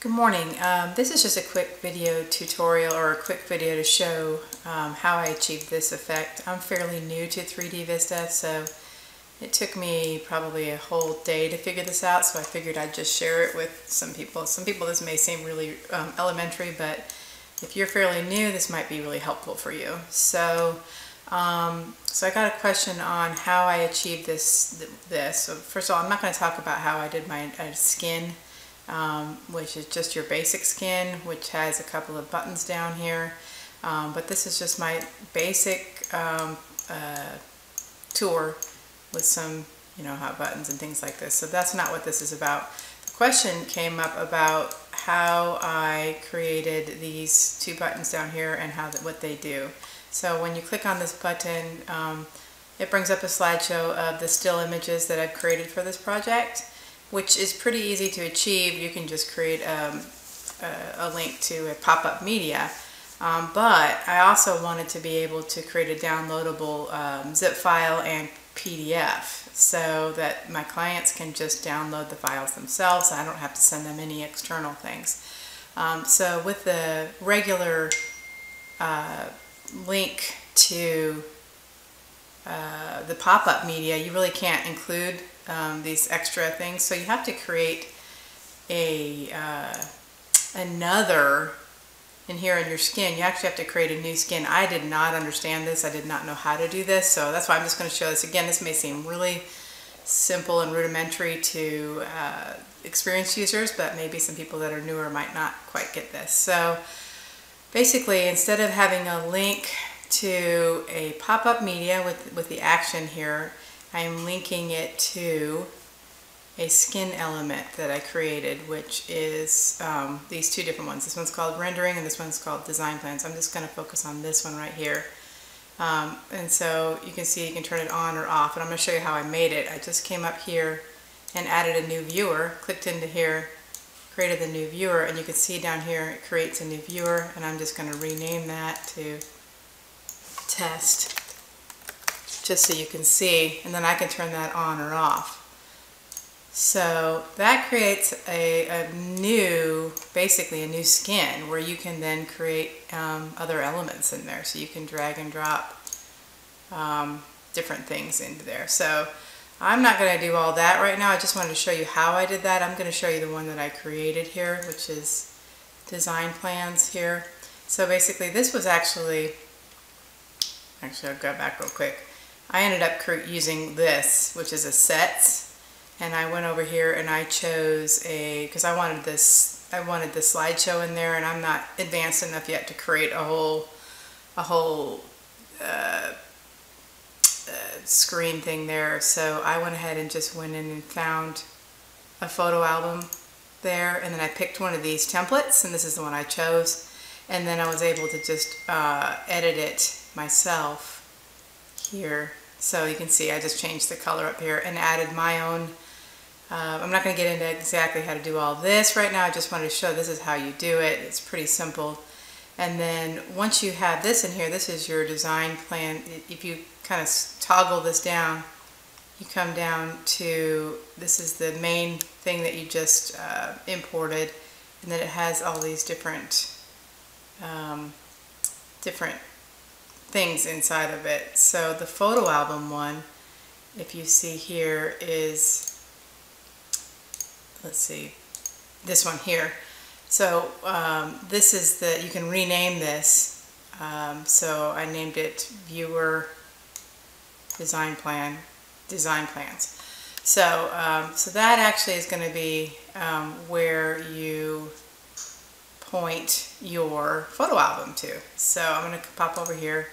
Good morning. Um, this is just a quick video tutorial or a quick video to show um, how I achieved this effect. I'm fairly new to 3DVista, so it took me probably a whole day to figure this out, so I figured I'd just share it with some people. Some people this may seem really um, elementary, but if you're fairly new, this might be really helpful for you. So, um, so I got a question on how I achieved this. This. So first of all, I'm not going to talk about how I did my uh, skin um, which is just your basic skin, which has a couple of buttons down here. Um, but this is just my basic um, uh, tour with some, you know, hot buttons and things like this. So that's not what this is about. The question came up about how I created these two buttons down here and how what they do. So when you click on this button, um, it brings up a slideshow of the still images that I've created for this project which is pretty easy to achieve. You can just create um, a, a, link to a pop-up media. Um, but I also wanted to be able to create a downloadable um, zip file and PDF so that my clients can just download the files themselves. I don't have to send them any external things. Um, so with the regular uh, link to uh, the pop-up media, you really can't include um, these extra things. So you have to create a uh, another in here in your skin. You actually have to create a new skin. I did not understand this. I did not know how to do this. So that's why I'm just going to show this again. This may seem really simple and rudimentary to uh, experienced users, but maybe some people that are newer might not quite get this. So basically, instead of having a link to a pop-up media with, with the action here, I am linking it to a skin element that I created, which is um, these two different ones. This one's called rendering and this one's called design plans. I'm just going to focus on this one right here. Um, and so you can see you can turn it on or off. And I'm going to show you how I made it. I just came up here and added a new viewer, clicked into here, created the new viewer, and you can see down here it creates a new viewer, and I'm just going to rename that to test just so you can see, and then I can turn that on or off. So that creates a, a new, basically a new skin where you can then create um, other elements in there. So you can drag and drop um, different things into there. So I'm not going to do all that right now. I just wanted to show you how I did that. I'm going to show you the one that I created here, which is design plans here. So basically this was actually, actually I'll go back real quick. I ended up using this, which is a set, and I went over here and I chose a, because I wanted this, I wanted the slideshow in there, and I'm not advanced enough yet to create a whole, a whole uh, uh, screen thing there. So I went ahead and just went in and found a photo album there, and then I picked one of these templates, and this is the one I chose, and then I was able to just uh, edit it myself here so you can see I just changed the color up here and added my own. Uh, I'm not going to get into exactly how to do all this right now. I just wanted to show this is how you do it. It's pretty simple. And then once you have this in here, this is your design plan. If you kind of toggle this down, you come down to, this is the main thing that you just uh, imported. And then it has all these different, um, different things inside of it. So the photo album one, if you see here, is, let's see, this one here. So um, this is the, you can rename this. Um, so I named it Viewer Design Plan, Design Plans. So, um, so that actually is going to be um, where you point your photo album to. So I'm going to pop over here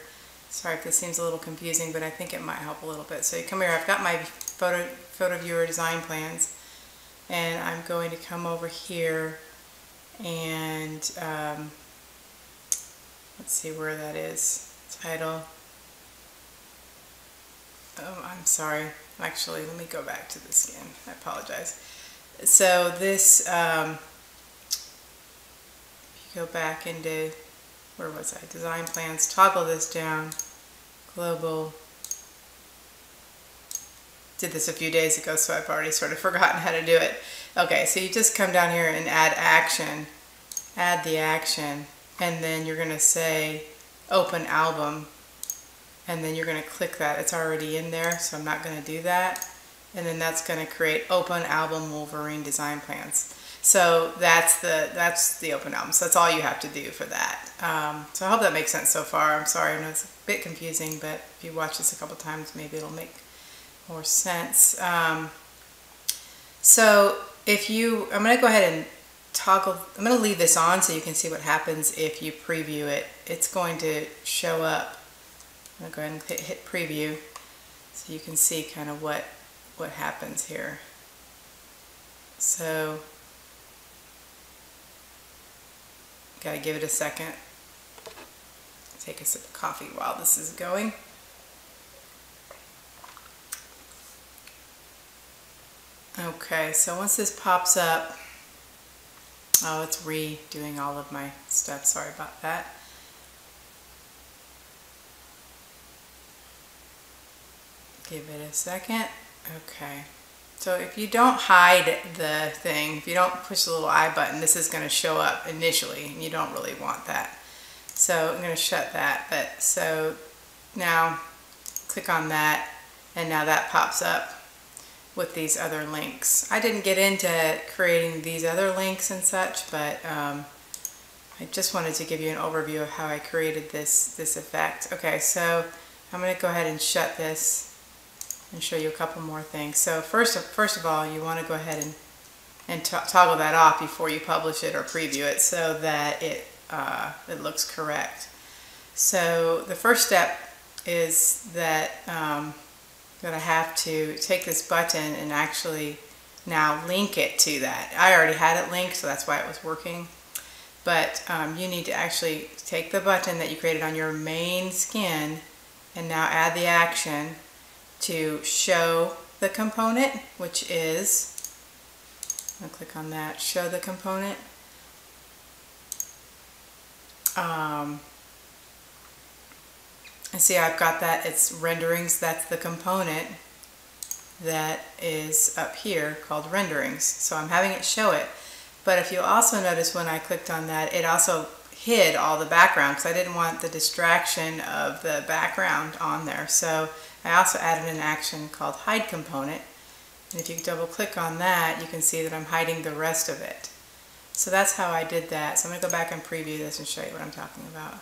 Sorry if this seems a little confusing, but I think it might help a little bit. So you come here, I've got my photo, photo viewer design plans, and I'm going to come over here and um, let's see where that is. Title. Oh, I'm sorry. Actually, let me go back to this again. I apologize. So this, um, if you go back into where was I? Design plans, toggle this down, global. Did this a few days ago, so I've already sort of forgotten how to do it. Okay, so you just come down here and add action, add the action, and then you're going to say open album, and then you're going to click that. It's already in there, so I'm not going to do that. And then that's going to create open album Wolverine design plans. So that's the that's the open album. So that's all you have to do for that. Um, so I hope that makes sense so far. I'm sorry, I know it's a bit confusing, but if you watch this a couple times, maybe it'll make more sense. Um, so if you, I'm going to go ahead and toggle, I'm going to leave this on so you can see what happens if you preview it. It's going to show up. I'm going to go ahead and hit, hit preview so you can see kind of what, what happens here. So Gotta give it a second. Take a sip of coffee while this is going. Okay, so once this pops up, oh, it's redoing all of my stuff. Sorry about that. Give it a second. Okay. So if you don't hide the thing, if you don't push the little I button, this is going to show up initially, and you don't really want that. So I'm going to shut that. But so now click on that, and now that pops up with these other links. I didn't get into creating these other links and such, but um, I just wanted to give you an overview of how I created this this effect. Okay, so I'm going to go ahead and shut this and show you a couple more things. So first, first of all, you want to go ahead and, and toggle that off before you publish it or preview it so that it, uh, it looks correct. So the first step is that, um, that I have to take this button and actually now link it to that. I already had it linked, so that's why it was working. But um, you need to actually take the button that you created on your main skin and now add the action to show the component, which is, I'll click on that, show the component. Um, and see I've got that, it's renderings, that's the component that is up here called renderings. So I'm having it show it. But if you also notice when I clicked on that, it also hid all the background because I didn't want the distraction of the background on there. So I also added an action called hide component. And if you double click on that, you can see that I'm hiding the rest of it. So that's how I did that. So I'm going to go back and preview this and show you what I'm talking about.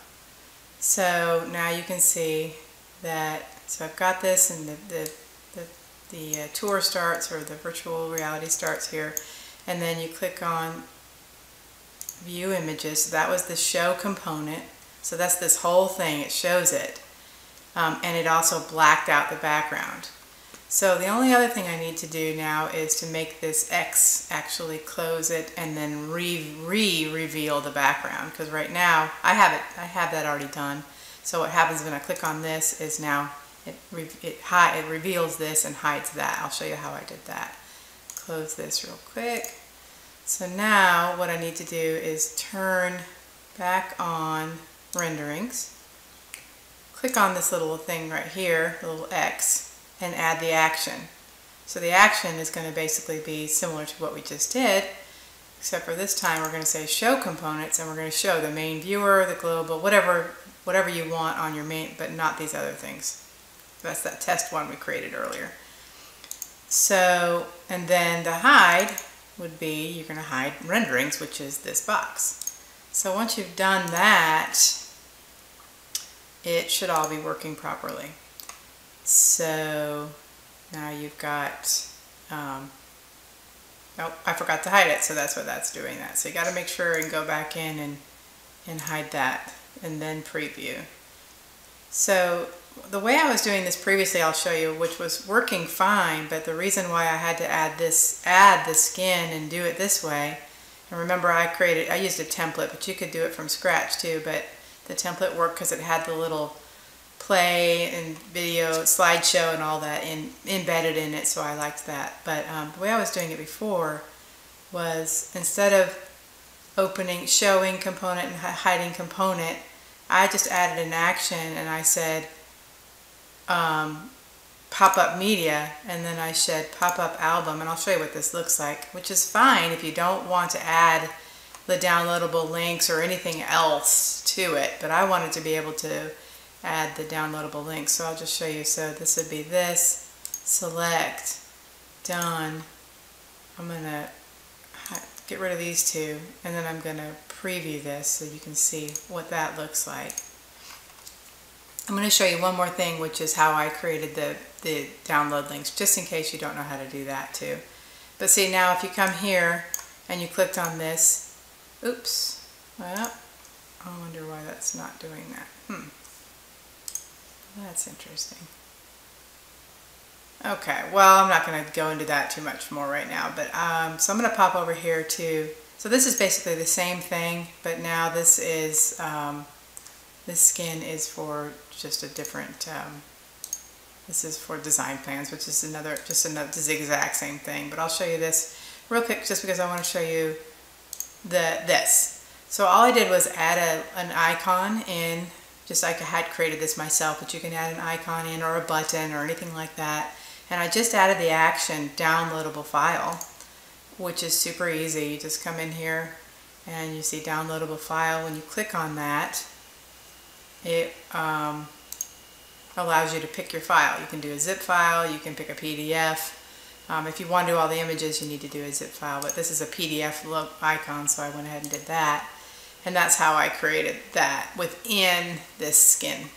So now you can see that, so I've got this and the, the, the, the uh, tour starts or the virtual reality starts here. And then you click on view images. So that was the show component. So that's this whole thing. It shows it um, and it also blacked out the background. So the only other thing I need to do now is to make this X actually close it and then re-reveal the background because right now I have it I have that already done. So what happens when I click on this is now it, it, hi, it reveals this and hides that. I'll show you how I did that. Close this real quick. So now what I need to do is turn back on renderings click on this little thing right here, the little X, and add the action. So the action is going to basically be similar to what we just did, except for this time we're going to say show components and we're going to show the main viewer, the global, whatever, whatever you want on your main, but not these other things. That's that test one we created earlier. So, and then the hide would be, you're going to hide renderings, which is this box. So once you've done that, it should all be working properly. So now you've got, um, oh, I forgot to hide it, so that's what that's doing that. So you got to make sure and go back in and, and hide that and then preview. So the way I was doing this previously, I'll show you, which was working fine, but the reason why I had to add this, add the skin and do it this way, and remember I created, I used a template, but you could do it from scratch too, but the template worked because it had the little play and video slideshow and all that in, embedded in it so I liked that. But um, the way I was doing it before was instead of opening showing component and hiding component I just added an action and I said um, pop-up media and then I said pop-up album and I'll show you what this looks like which is fine if you don't want to add the downloadable links or anything else to it but I wanted to be able to add the downloadable links. So I'll just show you. So this would be this. Select. Done. I'm gonna get rid of these two and then I'm gonna preview this so you can see what that looks like. I'm going to show you one more thing, which is how I created the, the download links, just in case you don't know how to do that too. But see now if you come here and you clicked on this, oops, well, I wonder why that's not doing that. Hmm, that's interesting. Okay, well I'm not going to go into that too much more right now, but um, so I'm going to pop over here to, so this is basically the same thing, but now this is um, this skin is for just a different, um, this is for design plans, which is another, just another, the exact same thing. But I'll show you this real quick just because I want to show you the this. So all I did was add a, an icon in, just like I had created this myself, but you can add an icon in or a button or anything like that. And I just added the action downloadable file, which is super easy. You just come in here and you see downloadable file. When you click on that, it um, allows you to pick your file. You can do a zip file, you can pick a PDF. Um, if you want to do all the images, you need to do a zip file, but this is a PDF look icon, so I went ahead and did that. And that's how I created that within this skin.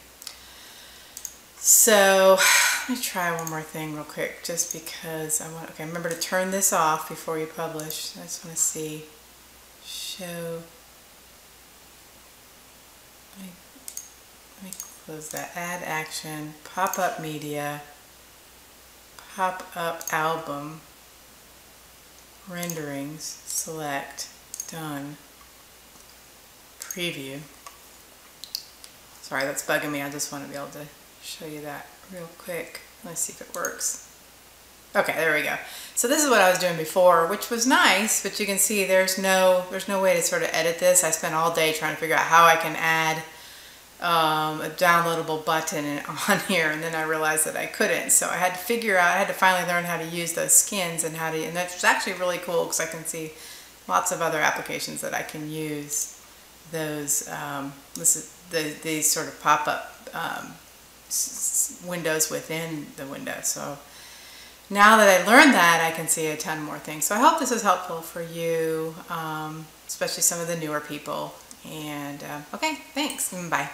So let me try one more thing real quick, just because I want, okay, remember to turn this off before you publish. I just want to see, show Let me close that. Add action, pop-up media, pop-up album, renderings, select, done, preview. Sorry, that's bugging me. I just want to be able to show you that real quick. Let's see if it works. Okay, there we go. So this is what I was doing before, which was nice, but you can see there's no there's no way to sort of edit this. I spent all day trying to figure out how I can add um, a downloadable button on here and then I realized that I couldn't. So I had to figure out I had to finally learn how to use those skins and how to and that's actually really cool because I can see lots of other applications that I can use those um, this is the, these sort of pop-up um, windows within the window. So now that I learned that I can see a ton more things. So I hope this is helpful for you um, especially some of the newer people. And uh, okay thanks bye